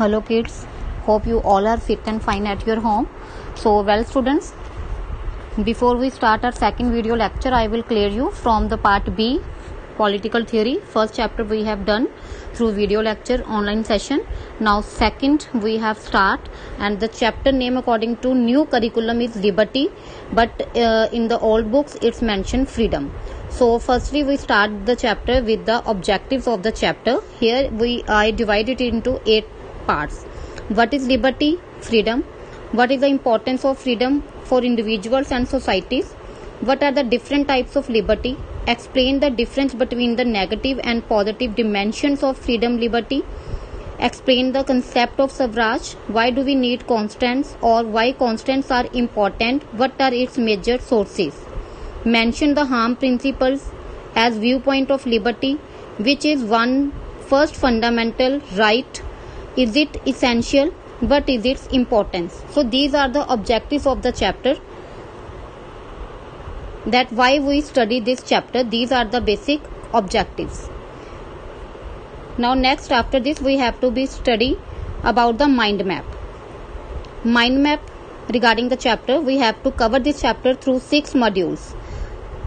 hello kids. Hope you all are fit and fine at your home. So well students before we start our second video lecture i will clear you from the part b political theory. First chapter we have done through video lecture online session. Now second we have start and the chapter name according to new curriculum is liberty but uh, in the old books it's mentioned freedom. So firstly we start the chapter with the objectives of the chapter. Here we i divide it into eight parts. What is liberty? Freedom. What is the importance of freedom for individuals and societies? What are the different types of liberty? Explain the difference between the negative and positive dimensions of freedom liberty. Explain the concept of suffrage why do we need constants or why constants are important? What are its major sources? Mention the harm principles as viewpoint of liberty which is one first fundamental right is it essential? What is its importance? So these are the objectives of the chapter. That why we study this chapter these are the basic objectives. Now next after this we have to be study about the mind map. Mind map regarding the chapter we have to cover this chapter through six modules.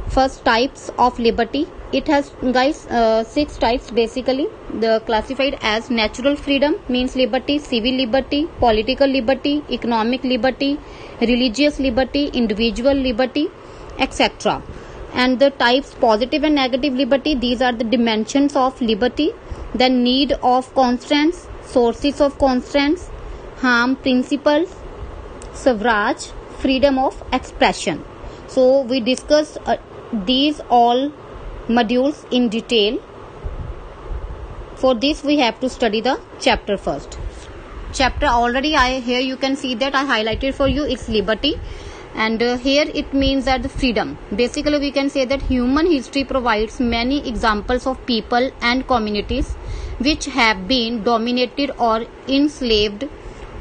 First types of liberty it has guys uh, six types basically. The classified as natural freedom means liberty civil liberty political liberty economic liberty religious liberty individual liberty etc and the types positive and negative liberty these are the dimensions of liberty. The need of constraints sources of constraints harm principles suffrage freedom of expression. So we discussed uh, these all modules in detail. For this we have to study the chapter first. Chapter already i here you can see that i highlighted for you it's liberty. And uh, here it means that the freedom. Basically we can say that human history provides many examples of people and communities which have been dominated or enslaved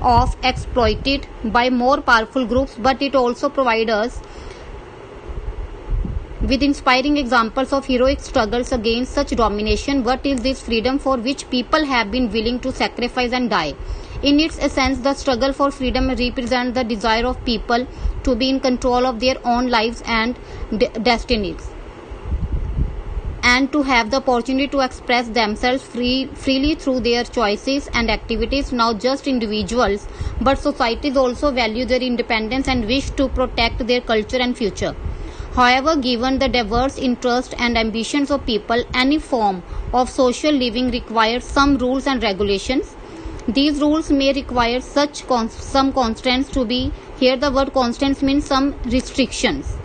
of exploited by more powerful groups but it also provides us with inspiring examples of heroic struggles against such domination what is this freedom for which people have been willing to sacrifice and die? In its essence the struggle for freedom represents the desire of people to be in control of their own lives and de- destinies. And to have the opportunity to express themselves free, freely through their choices and activities not just individuals but societies also value their independence and wish to protect their culture and future However, given the diverse interests and ambitions of people, any form of social living requires some rules and regulations. These rules may require such cons- some constraints to be here the word constraints means some restrictions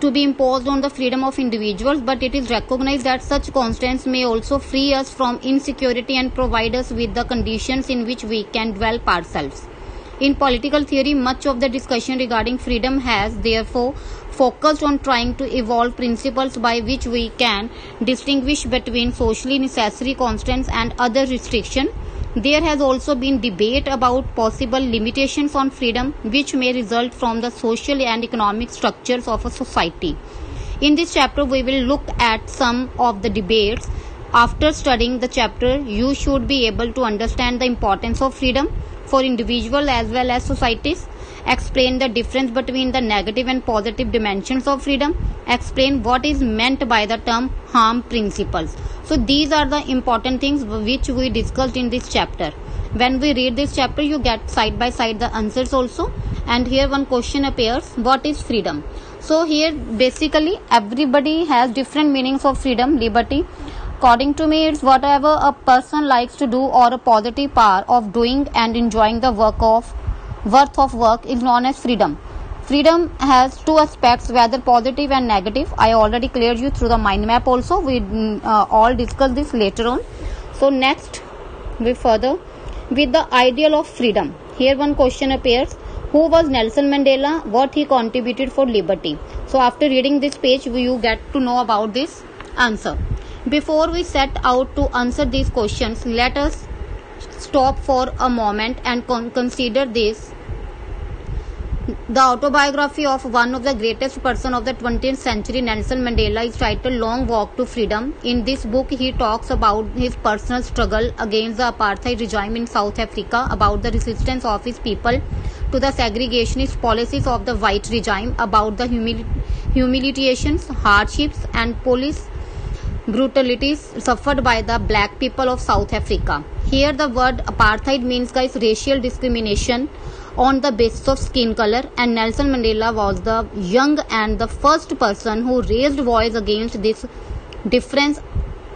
to be imposed on the freedom of individuals but it is recognized that such constraints may also free us from insecurity and provide us with the conditions in which we can develop ourselves in political theory much of the discussion regarding freedom has therefore focused on trying to evolve principles by which we can distinguish between socially necessary constraints and other restrictions. There has also been debate about possible limitations on freedom which may result from the social and economic structures of a society. In this chapter, we will look at some of the debates. After studying the chapter, you should be able to understand the importance of freedom for individuals as well as societies explain the difference between the negative and positive dimensions of freedom. Explain what is meant by the term harm principles. So these are the important things which we discussed in this chapter. When we read this chapter you get side by side the answers also. And here one question appears. What is freedom? So here basically everybody has different meanings of freedom liberty. According to me it's whatever a person likes to do or a positive power of doing and enjoying the work of worth of work is known as freedom. Freedom has two aspects, whether positive and negative. I already cleared you through the mind map also. We uh, all discuss this later on. So next, we further with the ideal of freedom. Here one question appears. Who was Nelson Mandela? What he contributed for liberty? So after reading this page, you get to know about this answer. Before we set out to answer these questions, let us stop for a moment and con- consider this The autobiography of one of the greatest person of the 20th century, Nelson Mandela, is titled Long Walk to Freedom. In this book, he talks about his personal struggle against the apartheid regime in South Africa, about the resistance of his people to the segregationist policies of the white regime, about the humili- humiliations, hardships, and police brutalities suffered by the black people of South Africa. Here, the word apartheid means, guys, racial discrimination on the basis of skin color and Nelson Mandela was the young and the first person who raised voice against this difference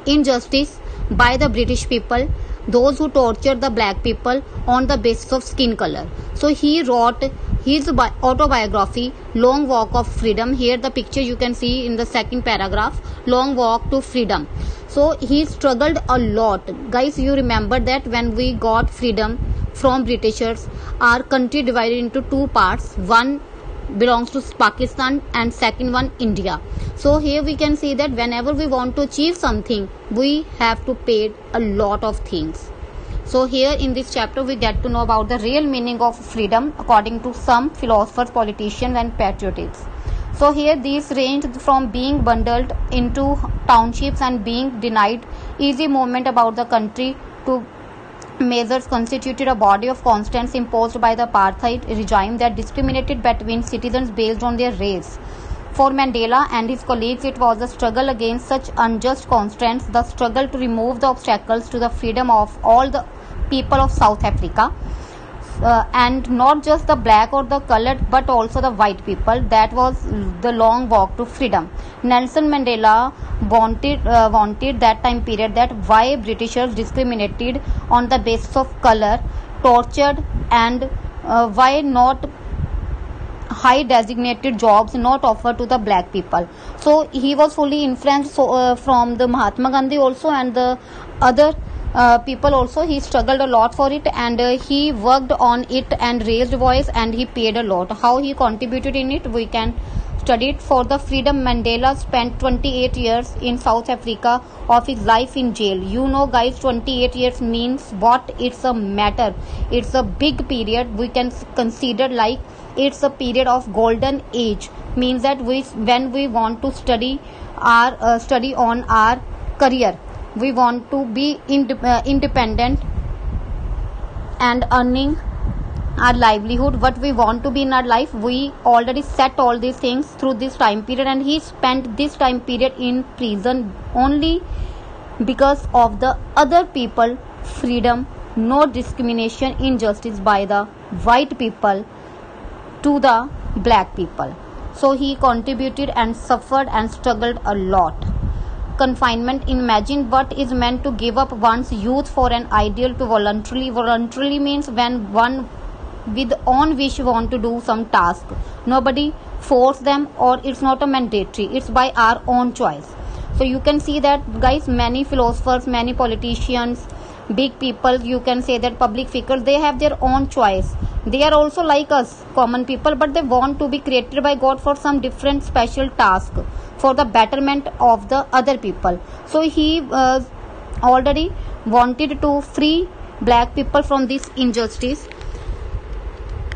injustice by the British people those who tortured the black people on the basis of skin color. So he wrote his autobiography long walk of freedom. Here the picture you can see in the second paragraph long walk to freedom. So he struggled a lot. Guys you remember that when we got freedom from Britishers our country divided into two parts. One belongs to Pakistan and second one India. So here we can see that whenever we want to achieve something we have to pay a lot of things. So here in this chapter we get to know about the real meaning of freedom according to some philosophers politicians and patriots. So here these ranged from being bundled into townships and being denied easy movement about the country to measures constituted a body of constants imposed by the apartheid regime that discriminated between citizens based on their race. For Mandela and his colleagues, it was a struggle against such unjust constraints, the struggle to remove the obstacles to the freedom of all the people of South Africa. Uh, and not just the black or the colored but also the white people that was the long walk to freedom nelson mandela wanted uh, wanted that time period that why britishers discriminated on the basis of color tortured and uh, why not high designated jobs not offered to the black people. So he was fully influenced so, uh, from the mahatma gandhi also and the other uh, people also. He struggled a lot for it and uh, he worked on it and raised voice and he paid a lot. How he contributed in it we can studied for the freedom Mandela spent 28 years in South Africa of his life in jail. You know guys 28 years means what it's a matter. It's a big period we can consider like it's a period of golden age means that we when we want to study our uh, study on our career we want to be ind- uh, independent and earning our livelihood what we want to be in our life we already set all these things through this time period and he spent this time period in prison only because of the other people freedom no discrimination injustice by the white people to the black people. So he contributed and suffered and struggled a lot. Confinement imagine what is meant to give up one's youth for an ideal to voluntarily voluntarily means when one with on wish want to do some task. Nobody force them or it's not a mandatory. It's by our own choice. So you can see that guys many philosophers many politicians big people you can say that public figures they have their own choice. They are also like us common people but they want to be created by god for some different special task for the betterment of the other people. So he uh, already wanted to free black people from this injustice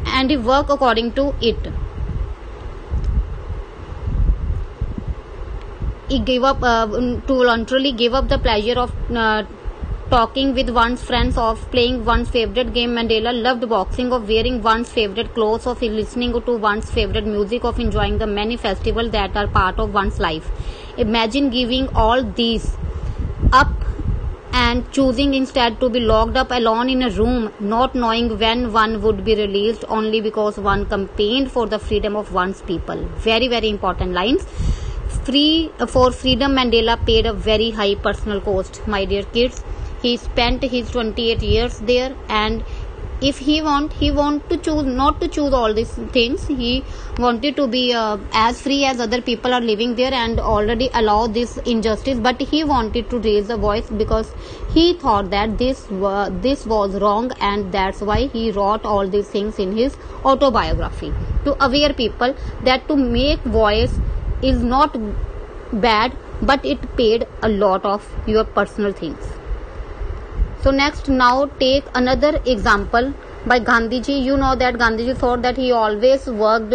and work according to it. He gave up uh, to voluntarily give up the pleasure of uh, talking with one's friends, of playing one's favorite game. Mandela loved boxing, of wearing one's favorite clothes, of listening to one's favorite music, of enjoying the many festivals that are part of one's life. Imagine giving all these up and choosing instead to be locked up alone in a room, not knowing when one would be released only because one campaigned for the freedom of one's people. Very, very important lines. Free uh, for freedom, Mandela paid a very high personal cost, my dear kids. He spent his 28 years there and if he want he want to choose not to choose all these things. He wanted to be uh, as free as other people are living there and already allow this injustice. But he wanted to raise a voice because he thought that this uh, this was wrong and that's why he wrote all these things in his autobiography to aware people that to make voice is not bad but it paid a lot of your personal things so next now take another example by Gandhiji. You know that Gandhiji thought that he always worked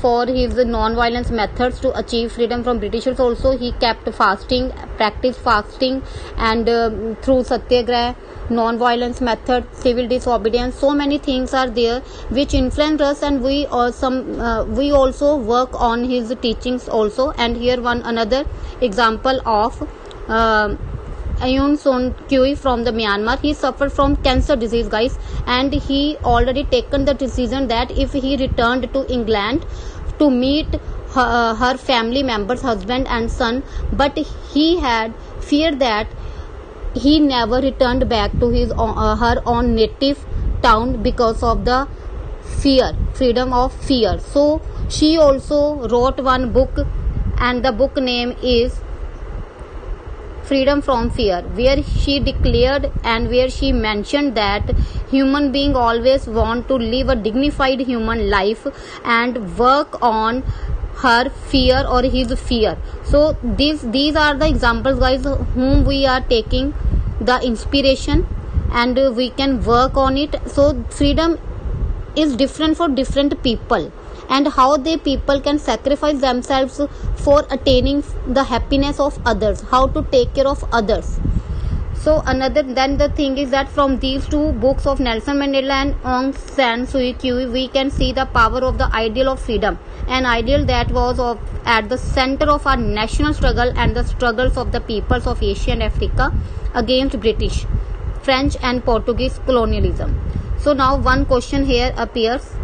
for his non-violence methods to achieve freedom from Britishers. Also, he kept fasting, practiced fasting, and uh, through satyagraha, non-violence method, civil disobedience. So many things are there which influence us, and we uh, some uh, we also work on his teachings also. And here one another example of. Uh, Aung San Suu from the Myanmar. He suffered from cancer disease, guys, and he already taken the decision that if he returned to England to meet her, her family members, husband and son, but he had fear that he never returned back to his uh, her own native town because of the fear, freedom of fear. So she also wrote one book, and the book name is freedom from fear where she declared and where she mentioned that human being always want to live a dignified human life and work on her fear or his fear. So these these are the examples guys whom we are taking the inspiration and we can work on it. So freedom is different for different people and how they people can sacrifice themselves for attaining the happiness of others how to take care of others. So another then the thing is that from these two books of Nelson Mandela and Aung San Suu Kyi we can see the power of the ideal of freedom. An ideal that was of, at the center of our national struggle and the struggles of the peoples of Asia and Africa against British French and Portuguese colonialism. So now one question here appears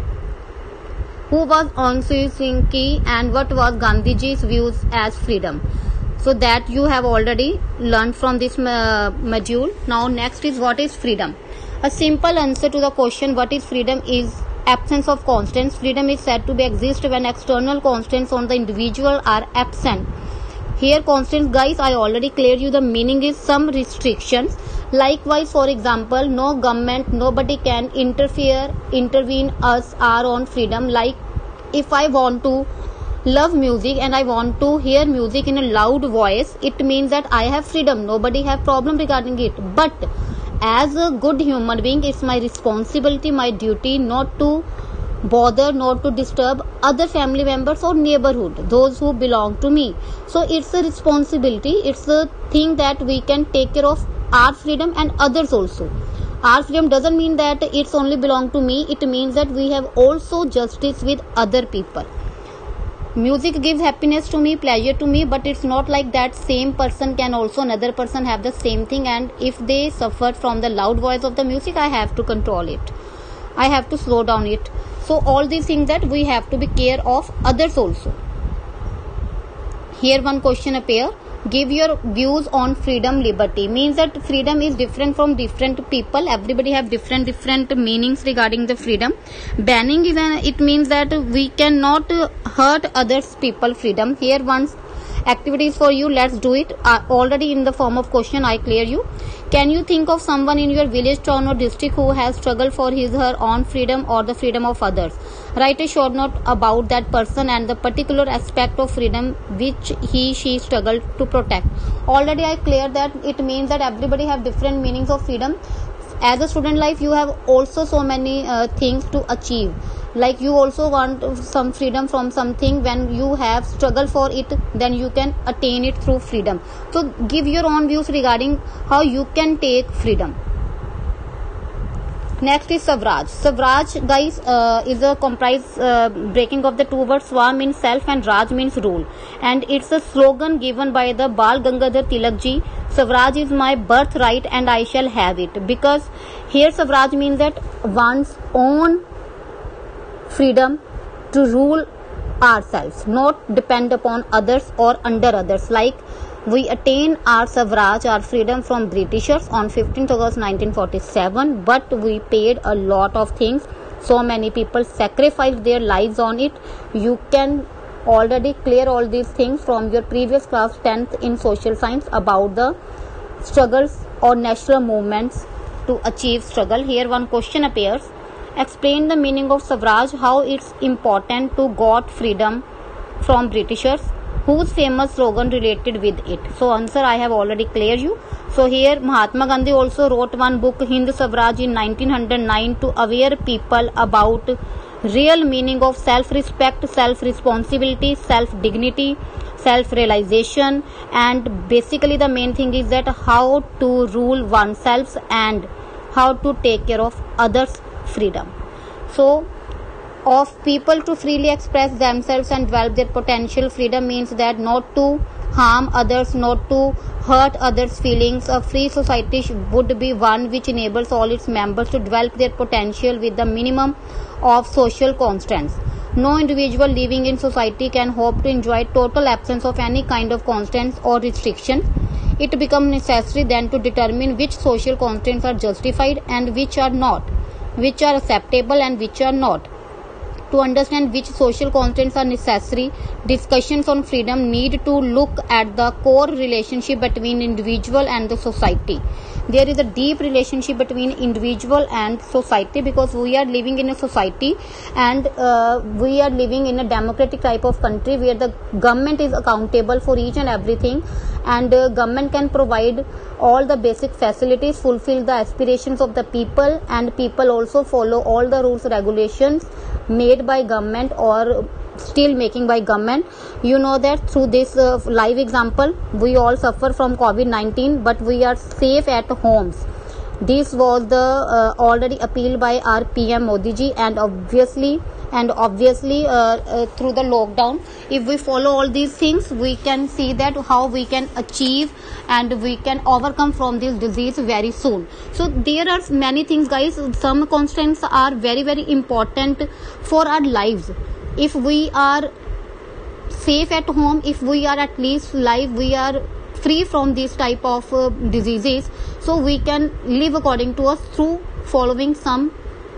who was Aung San and what was Gandhiji's views as freedom. So that you have already learned from this uh, module. Now next is what is freedom. A simple answer to the question what is freedom is absence of constants. Freedom is said to be exist when external constants on the individual are absent. Here constants guys I already cleared you the meaning is some restrictions likewise for example no government nobody can interfere intervene us our own freedom like if I want to love music and I want to hear music in a loud voice, it means that I have freedom. Nobody have problem regarding it. But as a good human being, it's my responsibility, my duty not to bother not to disturb other family members or neighborhood those who belong to me so it's a responsibility it's a thing that we can take care of our freedom and others also. Our freedom doesn't mean that it's only belong to me. It means that we have also justice with other people. Music gives happiness to me pleasure to me but it's not like that same person can also another person have the same thing and if they suffer from the loud voice of the music i have to control it. I have to slow down it. So all these things that we have to be care of others also. Here one question appear give your views on freedom liberty. Means that freedom is different from different people. Everybody have different different meanings regarding the freedom. Banning is an it means that we cannot hurt others people freedom. Here once activities for you let's do it. Uh, already in the form of question i clear you. Can you think of someone in your village town or district who has struggled for his her own freedom or the freedom of others? Write a short note about that person and the particular aspect of freedom which he she struggled to protect. Already i clear that it means that everybody have different meanings of freedom. As a student life you have also so many uh, things to achieve like you also want some freedom from something when you have struggled for it then you can attain it through freedom so give your own views regarding how you can take freedom next is Swaraj Swaraj guys, uh, is a comprise uh, breaking of the two words Swa means self and Raj means rule. And it's a slogan given by the Bal Gangadhar Tilak ji. Swaraj is my birthright and I shall have it. Because here Swaraj means that one's own freedom to rule ourselves, not depend upon others or under others. Like we attain our Swaraj, our freedom from Britishers on 15th August 1947, but we paid a lot of things. So many people sacrificed their lives on it. You can already clear all these things from your previous class 10th in social science about the struggles or national movements to achieve struggle. Here one question appears. Explain the meaning of Swaraj, how it's important to got freedom from Britishers. Whose famous slogan related with it? So answer i have already cleared you. So here mahatma gandhi also wrote one book hind swaraj in 1909 to aware people about real meaning of self respect self responsibility self dignity self realization and basically the main thing is that how to rule oneself and how to take care of others freedom. So of people to freely express themselves and develop their potential freedom means that not to harm others not to hurt others feelings a free society would be one which enables all its members to develop their potential with the minimum of social constraints. No individual living in society can hope to enjoy total absence of any kind of constraints or restriction. It becomes necessary then to determine which social constraints are justified and which are not which are acceptable and which are not to understand which social constraints are necessary, discussions on freedom need to look at the core relationship between individual and the society. There is a deep relationship between individual and society because we are living in a society and uh, we are living in a democratic type of country where the government is accountable for each and everything and uh, government can provide all the basic facilities fulfill the aspirations of the people and people also follow all the rules regulations made by government or still making by government. You know that through this uh, live example we all suffer from covid-19 but we are safe at homes. This was the uh, already appealed by our pm modi ji and obviously and obviously uh, uh, through the lockdown if we follow all these things we can see that how we can achieve and we can overcome from this disease very soon. So there are many things guys. Some constants are very very important for our lives. If we are safe at home if we are at least live we are free from these type of uh, diseases so we can live according to us through following some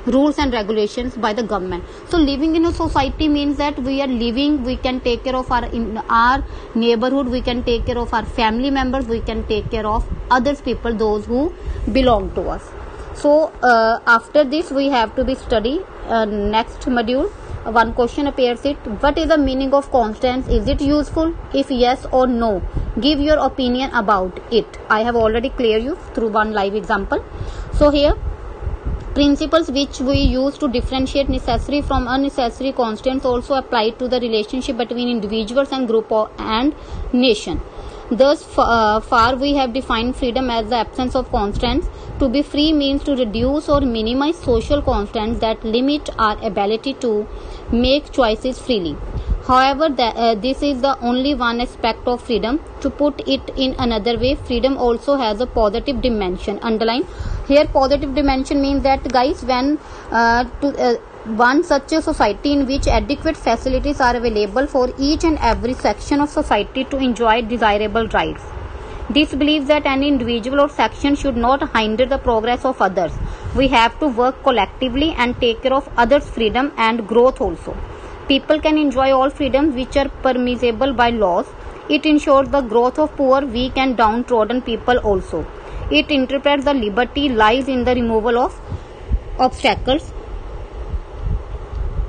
rules and regulations by the government. So living in a society means that we are living we can take care of our in our neighborhood we can take care of our family members we can take care of others people those who belong to us. So uh, after this we have to be study uh, next module. One question appears it what is the meaning of constants? Is it useful? If yes or no give your opinion about it. I have already cleared you through one live example. So here Principles which we use to differentiate necessary from unnecessary constants also apply to the relationship between individuals and group or, and nation. Thus uh, far, we have defined freedom as the absence of constraints. To be free means to reduce or minimize social constraints that limit our ability to make choices freely. However, the, uh, this is the only one aspect of freedom. To put it in another way, freedom also has a positive dimension. Underline here, positive dimension means that guys, when uh, to uh, one such a society in which adequate facilities are available for each and every section of society to enjoy desirable rights. This believes that any individual or section should not hinder the progress of others. We have to work collectively and take care of others' freedom and growth also. People can enjoy all freedoms which are permissible by laws. It ensures the growth of poor, weak, and downtrodden people also. It interprets the liberty lies in the removal of obstacles.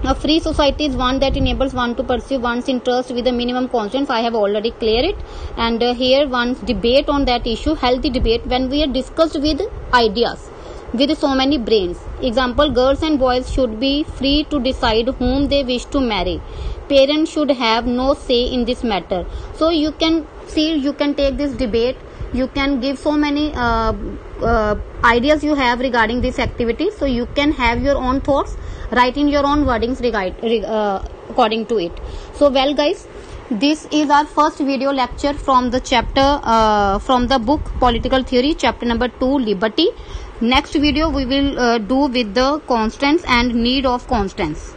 A free society is one that enables one to pursue one's interest with the minimum constraints. I have already cleared it. And uh, here, one's debate on that issue, healthy debate, when we are discussed with ideas with so many brains. Example, girls and boys should be free to decide whom they wish to marry. Parents should have no say in this matter. So you can see, you can take this debate. You can give so many uh, uh, ideas you have regarding this activity. So you can have your own thoughts, write in your own wordings regard, uh, according to it. So well, guys this is our first video lecture from the chapter uh, from the book political theory chapter number 2 liberty next video we will uh, do with the constants and need of constants